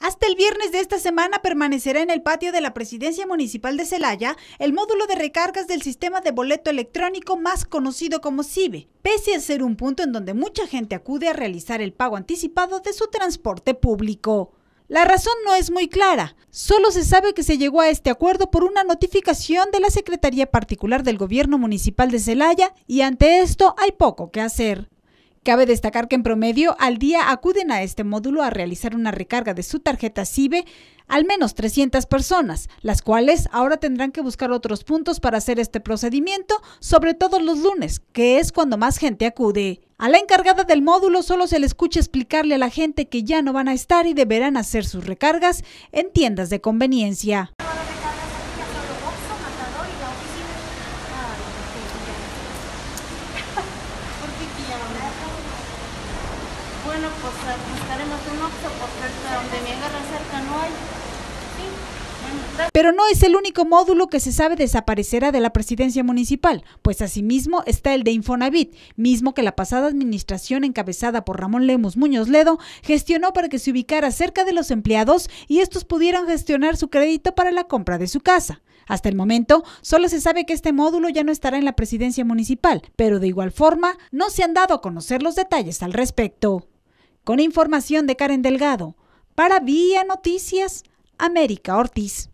Hasta el viernes de esta semana permanecerá en el patio de la Presidencia Municipal de Celaya el módulo de recargas del sistema de boleto electrónico más conocido como CIBE, pese a ser un punto en donde mucha gente acude a realizar el pago anticipado de su transporte público. La razón no es muy clara, solo se sabe que se llegó a este acuerdo por una notificación de la Secretaría Particular del Gobierno Municipal de Celaya y ante esto hay poco que hacer. Cabe destacar que en promedio al día acuden a este módulo a realizar una recarga de su tarjeta CIBE al menos 300 personas, las cuales ahora tendrán que buscar otros puntos para hacer este procedimiento, sobre todo los lunes, que es cuando más gente acude. A la encargada del módulo solo se le escucha explicarle a la gente que ya no van a estar y deberán hacer sus recargas en tiendas de conveniencia. Pero no es el único módulo que se sabe desaparecerá de la presidencia municipal, pues asimismo está el de Infonavit, mismo que la pasada administración encabezada por Ramón Lemos Muñoz Ledo gestionó para que se ubicara cerca de los empleados y estos pudieran gestionar su crédito para la compra de su casa. Hasta el momento, solo se sabe que este módulo ya no estará en la presidencia municipal, pero de igual forma no se han dado a conocer los detalles al respecto. Con información de Karen Delgado, para Vía Noticias, América Ortiz.